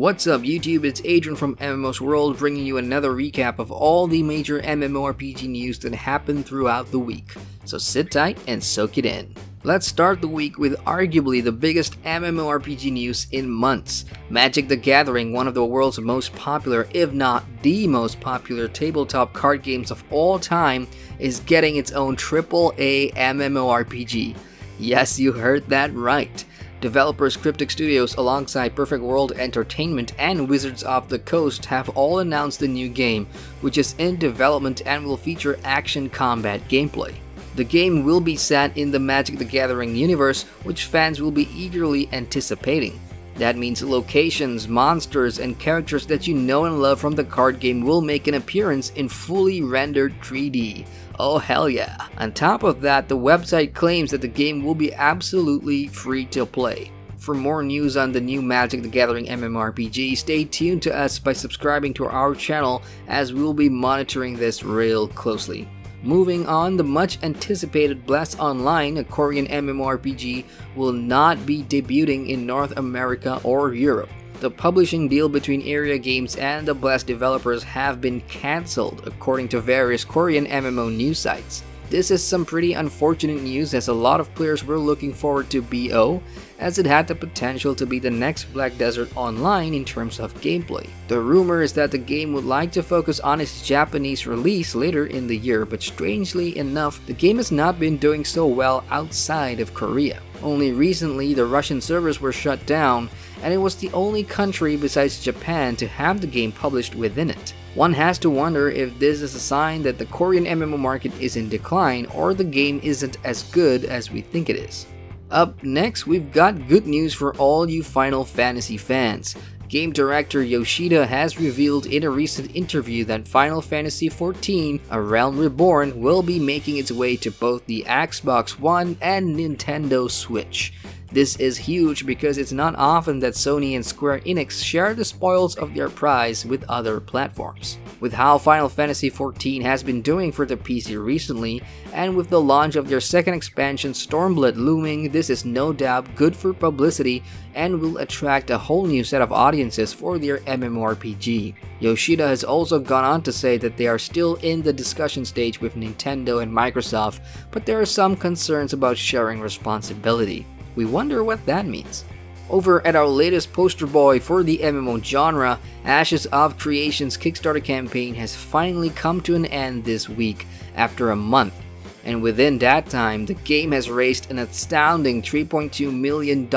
What's up YouTube, it's Adrian from MMO's World bringing you another recap of all the major MMORPG news that happened throughout the week. So sit tight and soak it in. Let's start the week with arguably the biggest MMORPG news in months. Magic the Gathering, one of the world's most popular, if not the most popular tabletop card games of all time, is getting its own AAA MMORPG. Yes, you heard that right. Developers Cryptic Studios alongside Perfect World Entertainment and Wizards of the Coast have all announced the new game, which is in development and will feature action combat gameplay. The game will be set in the Magic the Gathering universe, which fans will be eagerly anticipating. That means locations, monsters, and characters that you know and love from the card game will make an appearance in fully rendered 3D. Oh hell yeah. On top of that, the website claims that the game will be absolutely free to play. For more news on the new Magic the Gathering MMORPG, stay tuned to us by subscribing to our channel as we'll be monitoring this real closely. Moving on, the much anticipated Bless Online, a Korean MMORPG, will not be debuting in North America or Europe the publishing deal between Aeria Games and the Bless developers have been cancelled, according to various Korean MMO news sites. This is some pretty unfortunate news as a lot of players were looking forward to BO, as it had the potential to be the next Black Desert Online in terms of gameplay. The rumor is that the game would like to focus on its Japanese release later in the year, but strangely enough, the game has not been doing so well outside of Korea. Only recently, the Russian servers were shut down, and it was the only country besides Japan to have the game published within it. One has to wonder if this is a sign that the Korean MMO market is in decline or the game isn't as good as we think it is. Up next, we've got good news for all you Final Fantasy fans. Game director Yoshida has revealed in a recent interview that Final Fantasy XIV A Realm Reborn will be making its way to both the Xbox One and Nintendo Switch. This is huge because it's not often that Sony and Square Enix share the spoils of their prize with other platforms. With how Final Fantasy XIV has been doing for the PC recently, and with the launch of their second expansion Stormblood looming, this is no doubt good for publicity and will attract a whole new set of audiences for their MMORPG. Yoshida has also gone on to say that they are still in the discussion stage with Nintendo and Microsoft, but there are some concerns about sharing responsibility. We wonder what that means. Over at our latest poster boy for the MMO genre, Ashes of Creation's Kickstarter campaign has finally come to an end this week after a month. And within that time, the game has raised an astounding $3.2 million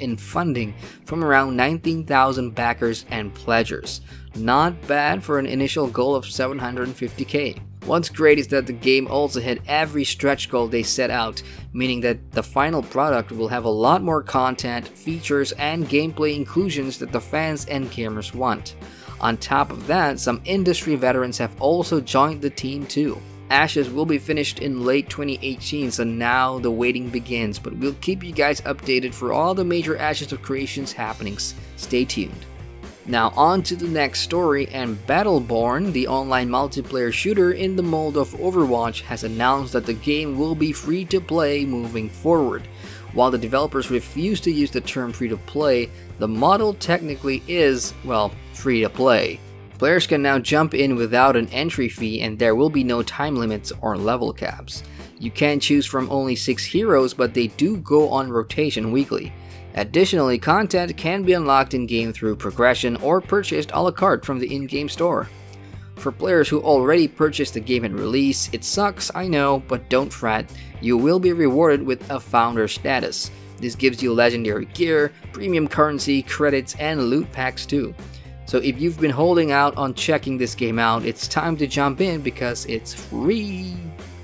in funding from around 19,000 backers and pledgers. Not bad for an initial goal of 750k. What's great is that the game also hit every stretch goal they set out, meaning that the final product will have a lot more content, features, and gameplay inclusions that the fans and gamers want. On top of that, some industry veterans have also joined the team too. Ashes will be finished in late 2018, so now the waiting begins, but we'll keep you guys updated for all the major Ashes of Creations happenings. Stay tuned. Now on to the next story and Battleborn, the online multiplayer shooter in the mold of Overwatch has announced that the game will be free to play moving forward. While the developers refuse to use the term free to play, the model technically is, well, free to play. Players can now jump in without an entry fee and there will be no time limits or level caps. You can choose from only 6 heroes but they do go on rotation weekly. Additionally, content can be unlocked in-game through progression or purchased a la carte from the in-game store. For players who already purchased the game at release, it sucks, I know, but don't fret, you will be rewarded with a founder status. This gives you legendary gear, premium currency, credits, and loot packs too. So if you've been holding out on checking this game out, it's time to jump in because it's free.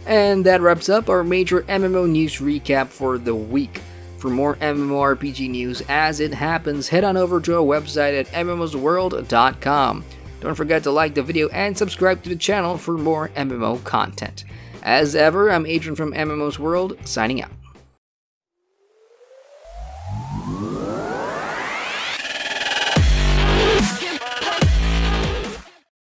And that wraps up our major MMO news recap for the week. For more MMORPG news as it happens, head on over to our website at mmosworld.com. Don't forget to like the video and subscribe to the channel for more MMO content. As ever, I'm Adrian from MMO's World, signing out.